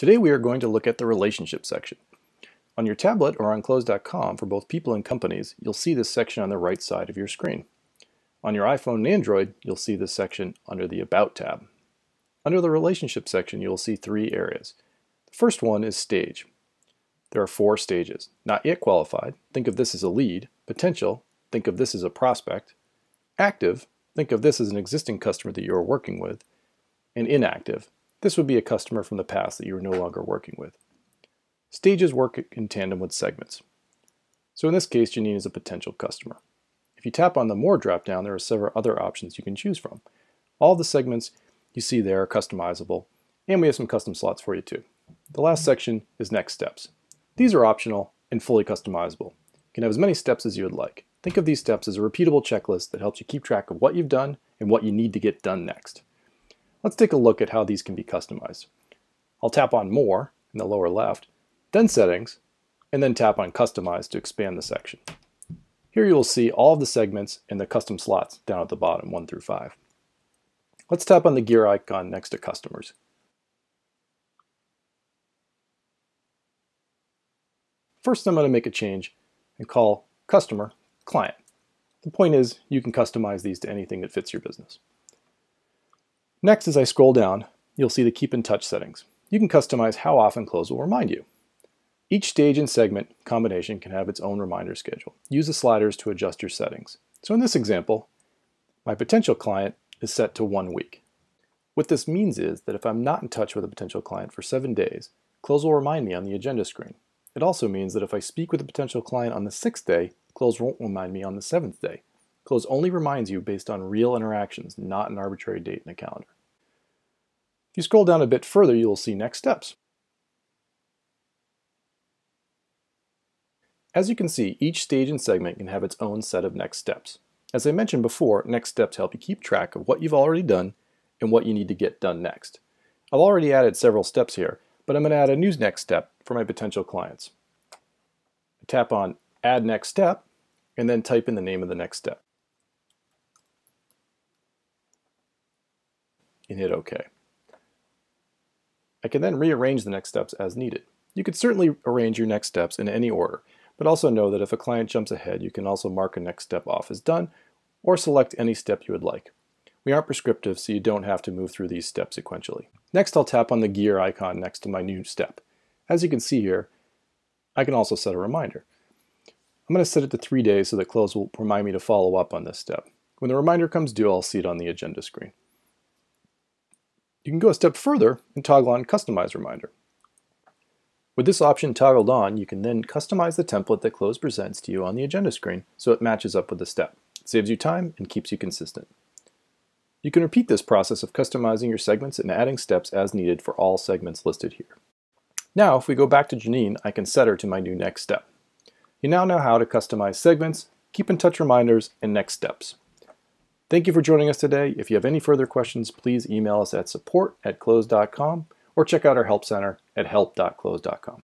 Today we are going to look at the relationship section. On your tablet or on Cloze.com for both people and companies, you'll see this section on the right side of your screen. On your iPhone and Android, you'll see this section under the About tab. Under the Relationship section, you'll see three areas. The first one is Stage. There are four stages. Not yet qualified, think of this as a lead. Potential, think of this as a prospect. Active, think of this as an existing customer that you are working with. And inactive, this would be a customer from the past that you are no longer working with. Stages work in tandem with segments. So in this case, Janine is a potential customer. If you tap on the More dropdown, there are several other options you can choose from. All the segments you see there are customizable, and we have some custom slots for you too. The last section is Next Steps. These are optional and fully customizable. You can have as many steps as you would like. Think of these steps as a repeatable checklist that helps you keep track of what you've done and what you need to get done next. Let's take a look at how these can be customized. I'll tap on More in the lower left, then Settings, and then tap on Customize to expand the section. Here you will see all of the segments and the custom slots down at the bottom, 1 through 5. Let's tap on the gear icon next to Customers. First I'm going to make a change and call Customer Client. The point is you can customize these to anything that fits your business. Next, as I scroll down, you'll see the Keep in Touch settings. You can customize how often Cloze will remind you. Each stage and segment combination can have its own reminder schedule. Use the sliders to adjust your settings. So in this example, my potential client is set to one week. What this means is that if I'm not in touch with a potential client for seven days, Cloze will remind me on the agenda screen. It also means that if I speak with a potential client on the sixth day, Cloze won't remind me on the seventh day. Cloze only reminds you based on real interactions, not an arbitrary date in a calendar. If you scroll down a bit further, you will see next steps. As you can see, each stage and segment can have its own set of next steps. As I mentioned before, next steps help you keep track of what you've already done and what you need to get done next. I've already added several steps here, but I'm going to add a new next step for my potential clients. I tap on Add Next Step, and then type in the name of the next step. And hit OK. I can then rearrange the next steps as needed. You could certainly arrange your next steps in any order, but also know that if a client jumps ahead, you can also mark a next step off as done, or select any step you would like. We aren't prescriptive, so you don't have to move through these steps sequentially. Next, I'll tap on the gear icon next to my new step. As you can see here, I can also set a reminder. I'm going to set it to three days so that Cloze will remind me to follow up on this step. When the reminder comes due, I'll see it on the agenda screen. You can go a step further and toggle on Customize Reminder. With this option toggled on, you can then customize the template that Cloze presents to you on the agenda screen so it matches up with the step. It saves you time and keeps you consistent. You can repeat this process of customizing your segments and adding steps as needed for all segments listed here. Now, if we go back to Janine, I can set her to my new next step. You now know how to customize segments, keep in touch reminders, and next steps. Thank you for joining us today. If you have any further questions, please email us at support at cloze.com or check out our help center at help.cloze.com.